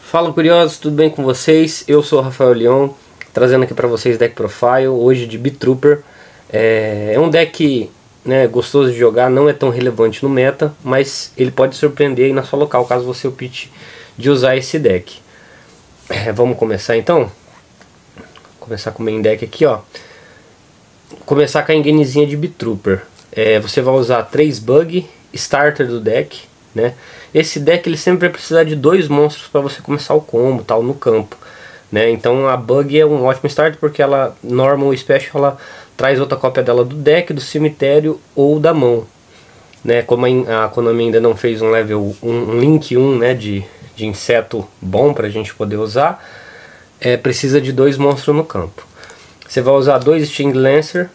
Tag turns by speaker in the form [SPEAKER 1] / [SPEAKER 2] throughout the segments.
[SPEAKER 1] Fala curiosos, tudo bem com vocês? Eu sou o Rafael Leon, trazendo aqui para vocês deck profile, hoje de Bitrooper. É, é um deck né, gostoso de jogar, não é tão relevante no meta, mas ele pode surpreender aí na sua local, caso você opte de usar esse deck. É, vamos começar então? Começar com o main deck aqui, ó. Começar com a enganezinha de Bitrooper. É, você vai usar 3 bug, starter do deck, né? Esse deck ele sempre vai precisar de dois monstros para você começar o combo tal no campo. Né? Então a Bug é um ótimo start porque ela, normal special, ela traz outra cópia dela do deck, do cemitério ou da mão. Né? Como a Konami ainda não fez um level um, um link 1 né, de, de inseto bom para a gente poder usar, é, precisa de dois monstros no campo. Você vai usar dois Sting Lancer,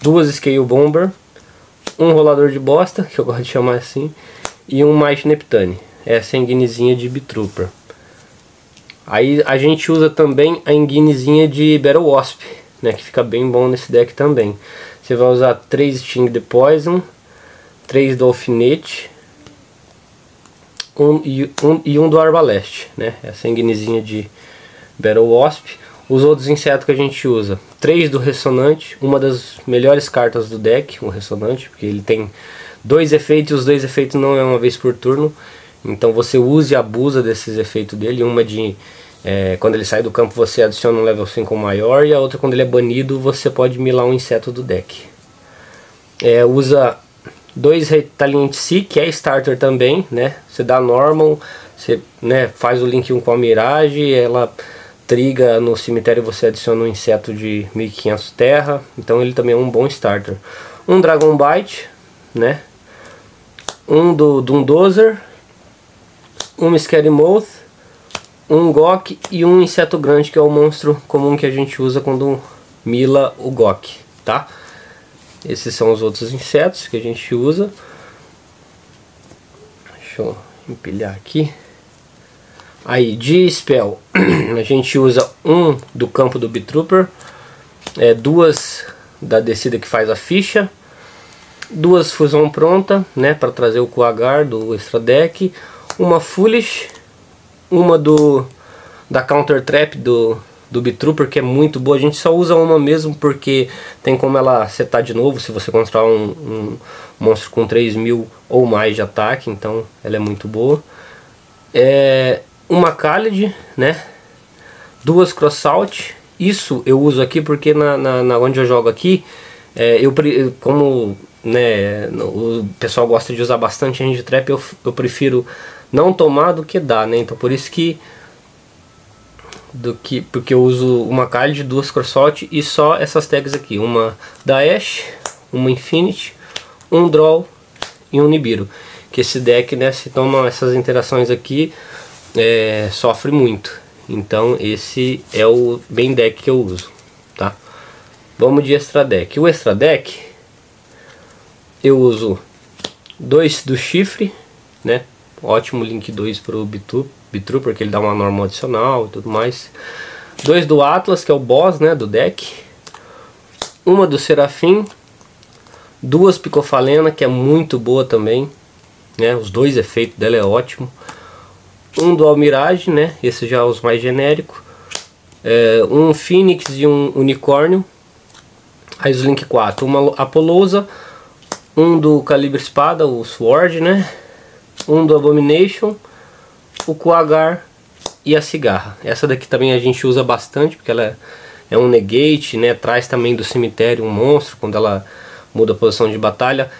[SPEAKER 1] duas Scale Bomber, um rolador de bosta, que eu gosto de chamar assim, e um Might Neptune. Essa é enguinezinha de Bitrooper. Aí a gente usa também a enguinezinha de Battle Wasp, né, que fica bem bom nesse deck também. Você vai usar 3 Sting the Poison, 3 do Alfinete um, e, um, e um do Arbaleste. Né, essa enguinezinha de Battle Wasp. Os outros insetos que a gente usa, 3 do Ressonante, uma das melhores cartas do deck, o Ressonante, porque ele tem dois efeitos, os dois efeitos não é uma vez por turno. Então você usa e abusa desses efeitos dele. Uma de é, quando ele sai do campo você adiciona um level 5 maior e a outra quando ele é banido você pode milar um inseto do deck. É, usa dois Retaliant C, que é starter também, né? Você dá normal, você né, faz o link 1 com a Mirage, ela triga no cemitério você adiciona um inseto de 1500 terra, então ele também é um bom starter. Um Dragon Bite, né? um do Dozer, um Scary Moth, um Gok e um inseto grande que é o monstro comum que a gente usa quando mila o Gok, tá? Esses são os outros insetos que a gente usa. Deixa eu empilhar aqui. Aí, de spell, a gente usa um do campo do Bitrooper, é, duas da descida que faz a ficha, duas fusão pronta, né, para trazer o Kuagar do extra deck, uma Foolish, uma do da Counter Trap do do Bitrooper que é muito boa. A gente só usa uma mesmo porque tem como ela setar de novo se você controlar um, um monstro com 3000 ou mais de ataque, então ela é muito boa. É uma Khalid, né? Duas Crossout. Isso eu uso aqui porque na, na, na onde eu jogo aqui, é, eu como né, o pessoal gosta de usar bastante range trap, eu, eu prefiro não tomar do que dar, né? Então por isso que do que porque eu uso uma card, duas crossout e só essas tags aqui, uma da Ash, uma Infinity, um Draw e um Nibiru. Que esse deck, né, se toma essas interações aqui, é, sofre muito. Então esse é o bem deck que eu uso, tá? Vamos de extra deck. O extra deck eu uso dois do chifre, né? Ótimo link 2 para o Bitu, Bitru, porque ele dá uma norma adicional e tudo mais. Dois do Atlas, que é o boss, né, do deck. Uma do Serafim. Duas Picofalena, que é muito boa também. Né? Os dois efeitos dela é ótimo. Um do Almirage, né? Esse já é os mais genéricos. É, um Phoenix e um Unicórnio. Aí os Link 4. Uma Apolosa um do calibre espada, o Sword, né? Um do Abomination, o Kuagar e a cigarra. Essa daqui também a gente usa bastante porque ela é, é um negate, né? Traz também do cemitério um monstro quando ela muda a posição de batalha.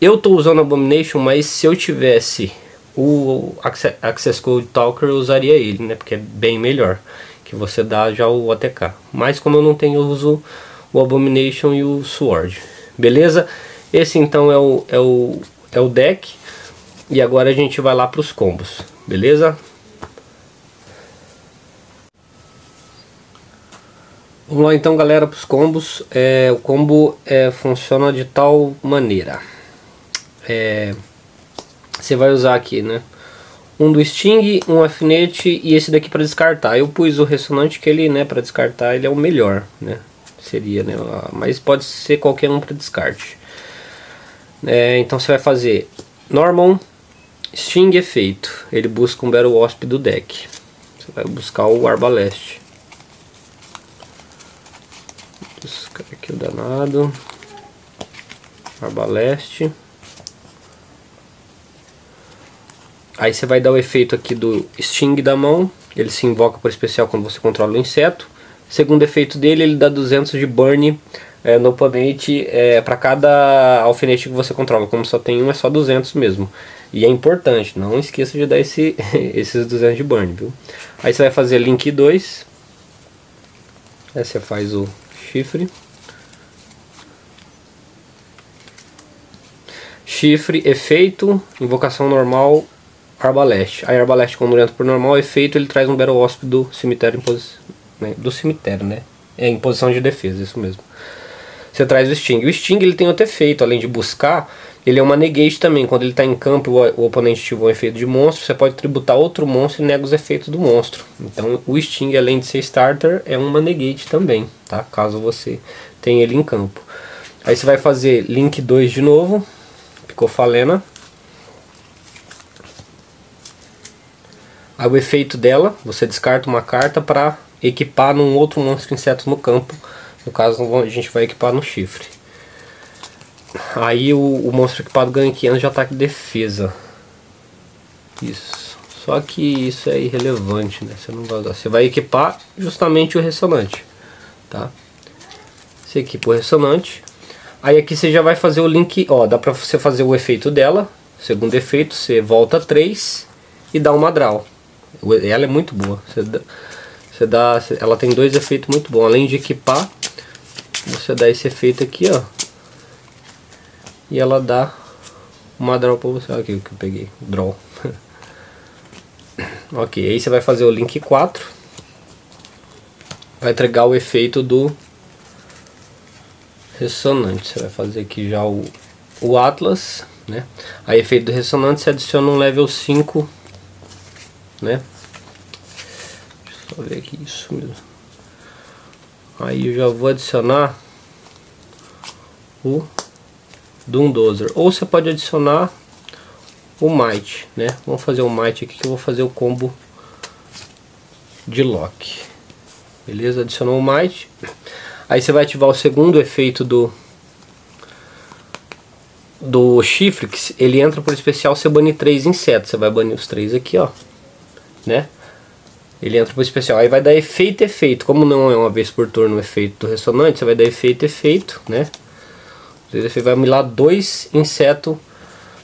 [SPEAKER 1] Eu estou usando Abomination, mas se eu tivesse o Access Code Talker eu usaria ele, né? Porque é bem melhor que você dá já o ATK. Mas como eu não tenho, eu uso o Abomination e o Sword. Beleza? Esse então é o, é o, é o deck. E agora a gente vai lá para os combos, beleza? Vamos lá então galera para os combos. É, o combo é, funciona de tal maneira. É, você vai usar aqui né, um do Sting, um alfinete e esse daqui para descartar. Eu pus o ressonante que ele, né, para descartar, ele é o melhor, né? Seria, né? Mas pode ser qualquer um para descarte. É, então você vai fazer Normal Sting efeito. Ele busca um Battle Wasp do deck. Você vai buscar o Arbaleste. Buscar aqui o danado. Arbaleste. Aí você vai dar o efeito aqui do Sting da mão. Ele se invoca por especial quando você controla o inseto. Segundo efeito dele, ele dá 200 de burn é, no oponente é, para cada alfinete que você controla. Como só tem um, é só 200 mesmo. E é importante, não esqueça de dar esse, esses 200 de burn, viu? Aí você vai fazer link 2. Aí você faz o chifre. Chifre, efeito, invocação normal, Arbaleste. Aí Arbaleste quando entra por normal, efeito, ele traz um Battle Wasp do cemitério em. Né, do cemitério, né? É em posição de defesa, isso mesmo. Você traz o Sting. O Sting ele tem outro efeito, além de buscar, ele é uma negate também. Quando ele está em campo o, o oponente tiver um efeito de monstro, você pode tributar outro monstro e nega os efeitos do monstro. Então o Sting, além de ser starter, é uma negate também, tá? Caso você tenha ele em campo. Aí você vai fazer Link 2 de novo, Picofalena. Aí o efeito dela, você descarta uma carta para equipar num outro monstro inseto no campo. No caso, a gente vai equipar no chifre. Aí o, o monstro equipado ganha 500 de ataque e defesa. Isso. Só que isso é irrelevante, né? Você não vai usar. Você vai equipar justamente o ressonante, tá? Você equipa o ressonante. Aí aqui você já vai fazer o link, ó, dá pra você fazer o efeito dela. Segundo efeito, você volta 3 e dá uma draw. Ela é muito boa. Você dá, você dá, ela tem dois efeitos muito bons. Além de equipar, você dá esse efeito aqui, ó. E ela dá uma draw pra você. Aqui o que eu peguei. Draw. ok, aí você vai fazer o link 4. Vai entregar o efeito do ressonante. Você vai fazer aqui já o, o Atlas, né? Aí efeito do ressonante você adiciona um level 5 né? Deixa eu ver aqui isso mesmo. Aí eu já vou adicionar o Doomdozer. Ou você pode adicionar o Might, né? Vamos fazer o Might aqui que eu vou fazer o combo de lock. Beleza? Adicionou o Might. Aí você vai ativar o segundo efeito do do chifre, que ele entra por especial, você bane três insetos. Você vai banir os três aqui, ó né? Ele entra pro especial. Aí vai dar efeito, efeito. Como não é uma vez por turno o efeito do ressonante, você vai dar efeito, efeito, né? Você vai milar dois insetos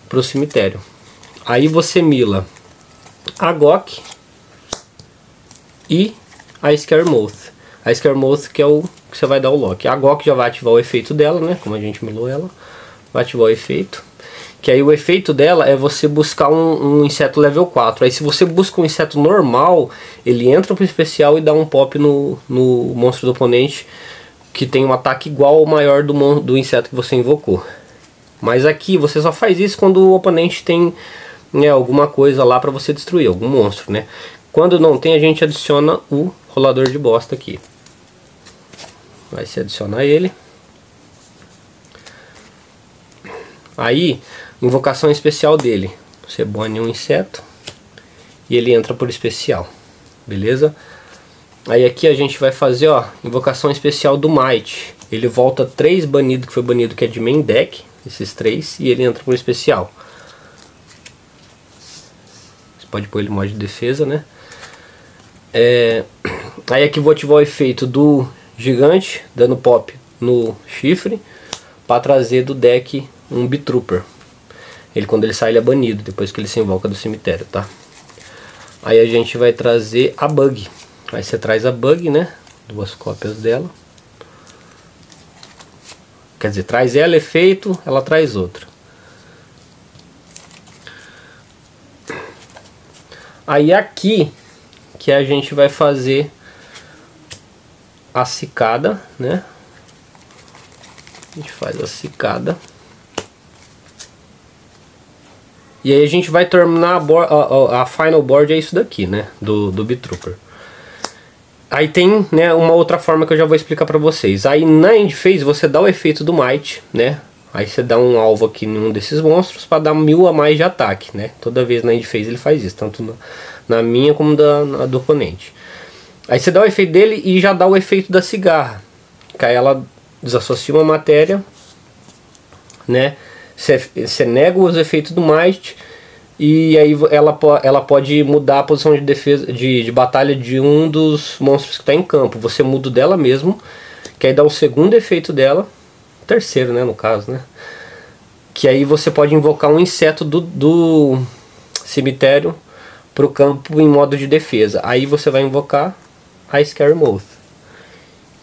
[SPEAKER 1] pro cemitério. Aí você mila a Gok e a Scaremoth. A Scaremoth que é o que você vai dar o lock. A Gok já vai ativar o efeito dela, né? Como a gente milou ela. Vai ativar o efeito. Que aí o efeito dela é você buscar um, um, inseto level 4. Aí se você busca um inseto normal, ele entra pro especial e dá um pop no, no monstro do oponente que tem um ataque igual ou maior do, do inseto que você invocou. Mas aqui você só faz isso quando o oponente tem né, alguma coisa lá para você destruir, algum monstro, né? Quando não tem, a gente adiciona o rolador de bosta aqui. Vai se adicionar ele. Aí Invocação especial dele. Você bane um inseto e ele entra por especial. Beleza? Aí aqui a gente vai fazer, ó, invocação especial do Might. Ele volta três banidos que foi banido que é de main deck, esses três, e ele entra por especial. Você pode pôr ele modo de defesa, né? É... Aí aqui vou ativar o efeito do gigante, dando pop no chifre, para trazer do deck um Bitrooper. Ele quando ele sai ele é banido, depois que ele se invoca do cemitério, tá? Aí a gente vai trazer a bug. Aí você traz a bug, né? Duas cópias dela. Quer dizer, traz ela efeito, ela traz outra. Aí aqui que a gente vai fazer a cicada, né? A gente faz a cicada. E aí a gente vai terminar a, a, a, final board é isso daqui, né? Do, do Bitrooper. Aí tem né, uma outra forma que eu já vou explicar para vocês. Aí na End Phase você dá o efeito do Might, né? Aí você dá um alvo aqui em um desses monstros para dar mil a mais de ataque, né? Toda vez na End Phase ele faz isso, tanto na, na minha como da, na do oponente. Aí você dá o efeito dele e já dá o efeito da cigarra. Que aí ela desassocia uma matéria, né? Você nega os efeitos do Might e aí ela, ela pode mudar a posição de defesa de, de batalha de um dos monstros que está em campo. Você muda dela mesmo, que aí dá o segundo efeito dela, terceiro, né, no caso, né? Que aí você pode invocar um inseto do, do cemitério para o campo em modo de defesa. Aí você vai invocar a Scary Moth.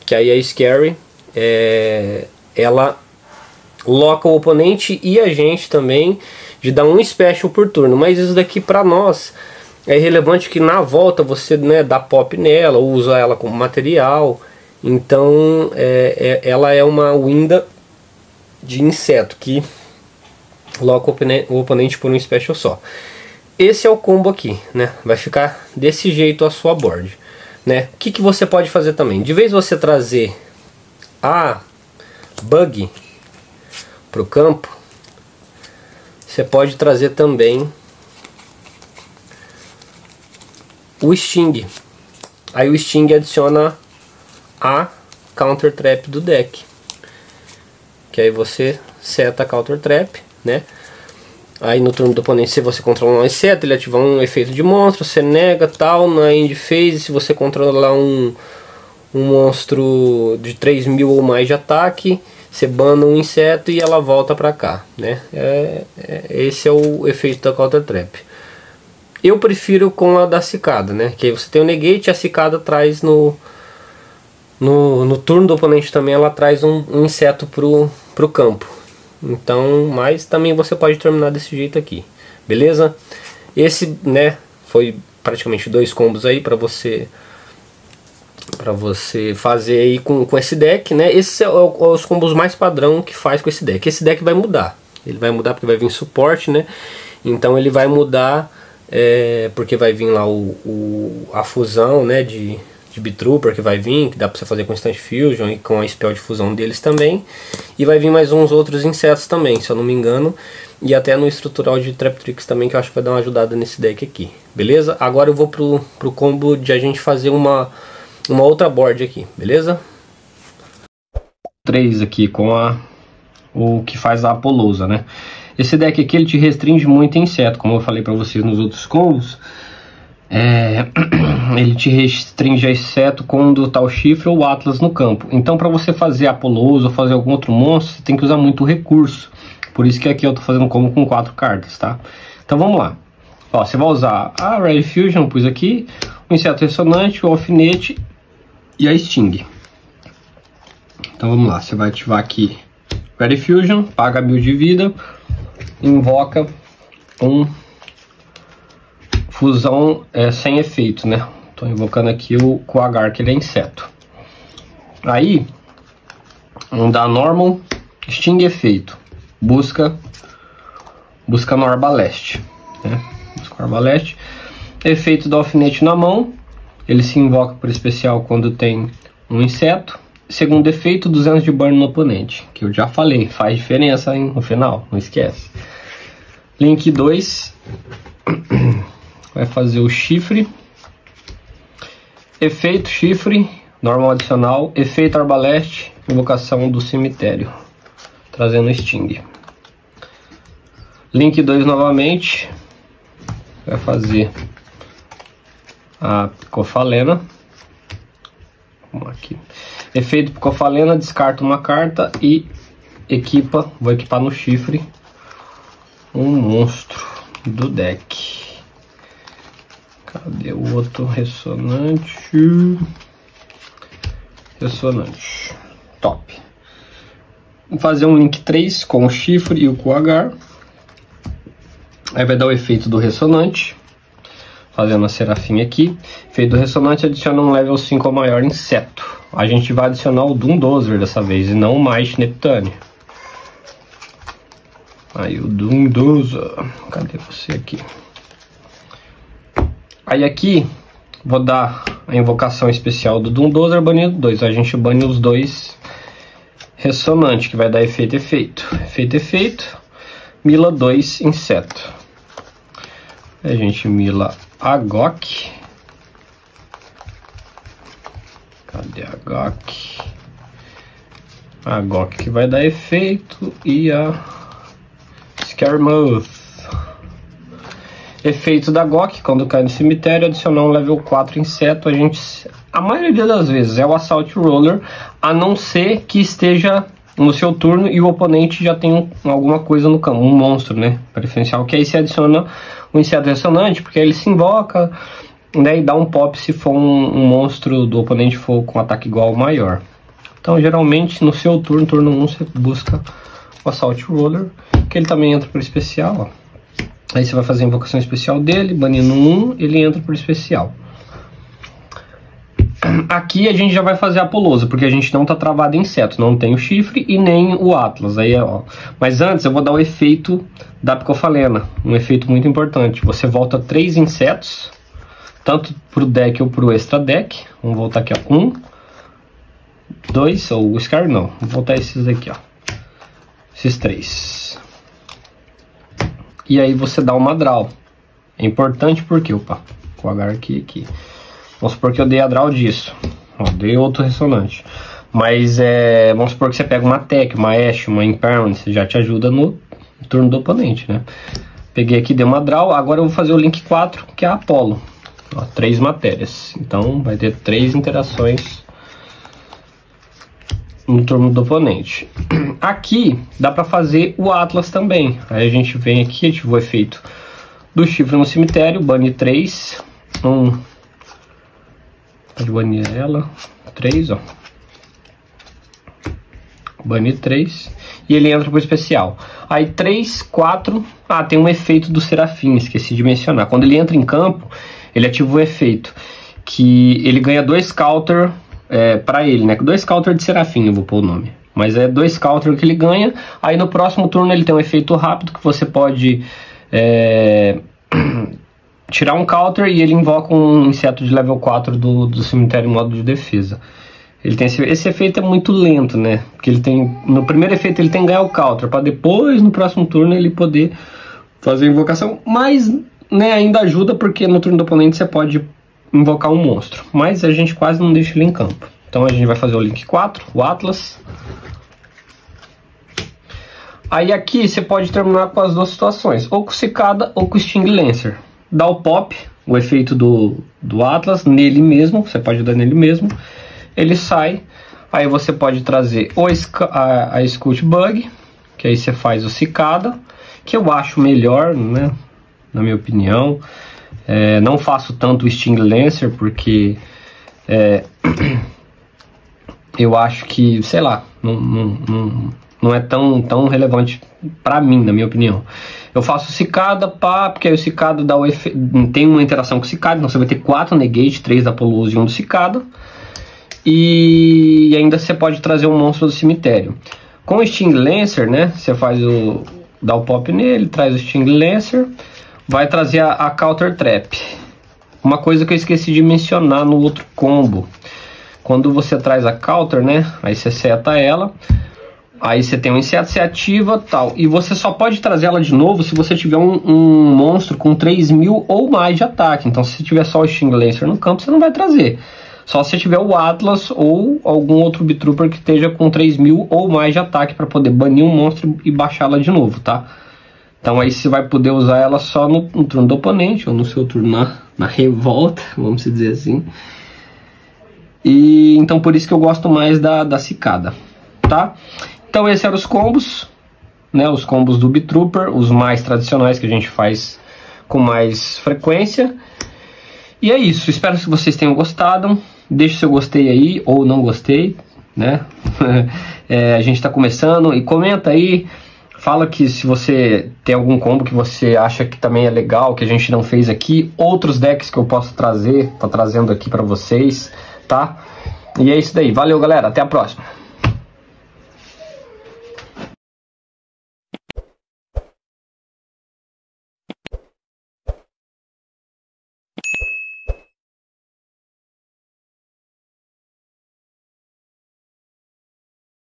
[SPEAKER 1] Que aí a Scary é, ela loca o oponente e a gente também de dar um special por turno. Mas isso daqui para nós é relevante que na volta você né, dá pop nela, usa ela como material. Então é, é, ela é uma winda de inseto que loca o oponente por um special só. Esse é o combo aqui, né? Vai ficar desse jeito a sua board, né? O que, que você pode fazer também? De vez você trazer a bug para o campo, você pode trazer também o Sting. Aí o Sting adiciona a Counter Trap do deck. Que aí você seta a Counter Trap, né? Aí no turno do oponente, se você controla um inseto, ele ativa um efeito de monstro, você nega tal, na end phase, se você controla um, um monstro de 3 mil ou mais de ataque, você bana um inseto e ela volta para cá, né? É, é, esse é o efeito da Counter Trap. Eu prefiro com a da cicada, né? Que você tem o negate e a cicada traz no, no, no turno do oponente também ela traz um, um inseto pro, pro campo. Então, mas também você pode terminar desse jeito aqui, beleza? Esse, né, foi praticamente dois combos aí para você para você fazer aí com, com esse deck, né? Esses são é os combos mais padrão que faz com esse deck. Esse deck vai mudar. Ele vai mudar porque vai vir suporte, né? Então ele vai mudar é, porque vai vir lá o, o, a fusão, né? De, de Bitrooper que vai vir, que dá pra você fazer com Instant Fusion e com a spell de fusão deles também. E vai vir mais uns outros insetos também, se eu não me engano. E até no estrutural de Traptrix também, que eu acho que vai dar uma ajudada nesse deck aqui. Beleza? Agora eu vou pro, pro combo de a gente fazer uma uma outra board aqui, beleza? Três aqui com a o que faz a Apolosa, né? Esse deck aqui ele te restringe muito inseto, como eu falei para vocês nos outros combos. É, ele te restringe a inseto quando tá o chifre ou o Atlas no campo. Então para você fazer Apolosa ou fazer algum outro monstro, você tem que usar muito recurso. Por isso que aqui eu tô fazendo combo com quatro cartas, tá? Então vamos lá. Ó, você vai usar a Red Fusion, pus aqui, o inseto ressonante, o alfinete e a Sting. Então vamos lá, você vai ativar aqui Ready Fusion, paga mil de vida, invoca um fusão é, sem efeito, né? Tô invocando aqui o Coagar, que ele é inseto. Aí, vamos dar normal, Sting efeito, busca, busca no arbaleste, né? Busca no arbaleste, efeito do alfinete na mão, ele se invoca por especial quando tem um inseto. Segundo efeito, 200 de burn no oponente, que eu já falei, faz diferença hein, no final, não esquece. Link 2 vai fazer o chifre. Efeito chifre, normal adicional, efeito arbaleste, invocação do cemitério, trazendo Sting. Link 2 novamente, vai fazer a picofalena. Vamos aqui. Efeito picofalena, descarta uma carta e equipa, vou equipar no chifre um monstro do deck. Cadê o outro ressonante? Ressonante. Top. Vou fazer um link 3 com o chifre e o coagar. Aí vai dar o efeito do ressonante fazendo a serafim aqui. Feito ressonante, adiciona um level 5 ou maior inseto. A gente vai adicionar o Doom Dozer dessa vez e não o Might Neptune. Aí o Dundoza. Cadê você aqui? Aí aqui vou dar a invocação especial do Dundozer banindo dois. A gente bane os dois ressonante, que vai dar efeito efeito. Efeito efeito. Mila 2 inseto. A gente mila a GOK. Cadê a GOK? A GOK que vai dar efeito e a Scaramouth. Efeito da GOK, quando cai no cemitério, adicionar um level 4 inseto, a gente... A maioria das vezes é o Assault Roller, a não ser que esteja no seu turno e o oponente já tem um, alguma coisa no campo, um monstro, né? Preferencial, que aí se adiciona o um inseto ressonante, porque ele se invoca, né? E dá um pop se for um, um monstro do oponente for com ataque igual ou maior. Então, geralmente, no seu turno, turno 1, você busca o Assault Roller, que ele também entra por especial, ó. Aí você vai fazer a invocação especial dele, banindo 1, ele entra por especial. Aqui a gente já vai fazer a polosa, porque a gente não tá travado em inseto, não tem o chifre e nem o Atlas. Aí, ó. Mas antes eu vou dar o efeito da picofalena, um efeito muito importante. Você volta três insetos, tanto pro deck ou pro extra deck. Vamos voltar aqui, ó. Um, dois, ou o Scar não. Vou voltar esses aqui, ó. Esses três. E aí você dá uma draw. É importante porque, opa, com o aqui, aqui. Vamos supor que eu dei a draw disso. Dei outro ressonante. Mas é, vamos supor que você pega uma tech, uma ash, uma impermanence, já te ajuda no turno do oponente, né? Peguei aqui, dei uma draw, agora eu vou fazer o link 4, que é a Apollo. Ó, três matérias. Então vai ter três interações no turno do oponente. Aqui dá para fazer o Atlas também. Aí a gente vem aqui, ativa o efeito do chifre no cemitério, bane 3. Um. Pode banir ela. 3, ó. Bane 3. E ele entra pro especial. Aí 3, 4. Ah, tem um efeito do Serafim, esqueci de mencionar. Quando ele entra em campo, ele ativa o efeito. Que ele ganha dois counter é, para ele, né? Dois counter de Serafim, eu vou pôr o nome. Mas é dois counter que ele ganha. Aí no próximo turno ele tem um efeito rápido que você pode é, tirar um counter e ele invoca um inseto de level 4 do, do cemitério em modo de defesa. Ele tem esse, esse efeito é muito lento, né? Porque ele tem no primeiro efeito ele tem que ganhar o counter para depois no próximo turno ele poder fazer a invocação, mas né, ainda ajuda porque no turno do oponente você pode invocar um monstro, mas a gente quase não deixa ele em campo. Então a gente vai fazer o link 4, o Atlas. Aí aqui você pode terminar com as duas situações, ou com Cicada ou com Sting Lancer. Dá o pop, o efeito do, do Atlas, nele mesmo, você pode dar nele mesmo. Ele sai, aí você pode trazer o, a, a Scout Bug, que aí você faz o Cicada, que eu acho melhor, né, na minha opinião. É, não faço tanto Sting Lancer porque é, eu acho que, sei lá, não, não, não, não é tão, tão relevante para mim, na minha opinião. Eu faço cicada, pá, porque aí o cicada dá o efe... tem uma interação com o cicada, então você vai ter 4 negate, 3 da Polusa e 1 do cicada. E ainda você pode trazer um monstro do cemitério. Com o Sting Lancer, né, você faz o... dá o pop nele, traz o Sting Lancer vai trazer a, a Counter Trap. Uma coisa que eu esqueci de mencionar no outro combo. Quando você traz a Counter, né? Aí você seta ela. Aí você tem um inseto, você ativa tal. E você só pode trazer ela de novo se você tiver um, um monstro com 3 mil ou mais de ataque. Então se tiver só o Sting Lancer no campo, você não vai trazer. Só se tiver o Atlas ou algum outro Bitrooper que esteja com 3 mil ou mais de ataque para poder banir um monstro e baixá-la de novo, tá? Então aí você vai poder usar ela só no, no turno do oponente, ou no seu turno na, na revolta, vamos dizer assim. E então por isso que eu gosto mais da, da cicada, tá? Então esses eram os combos, né? Os combos do Bitrooper, os mais tradicionais que a gente faz com mais frequência. E é isso, espero que vocês tenham gostado. Deixe seu gostei aí, ou não gostei, né? é, a gente está começando e comenta aí Fala que se você tem algum combo que você acha que também é legal, que a gente não fez aqui, outros decks que eu posso trazer, tá trazendo aqui para vocês, tá? E é isso daí. Valeu, galera. Até a próxima.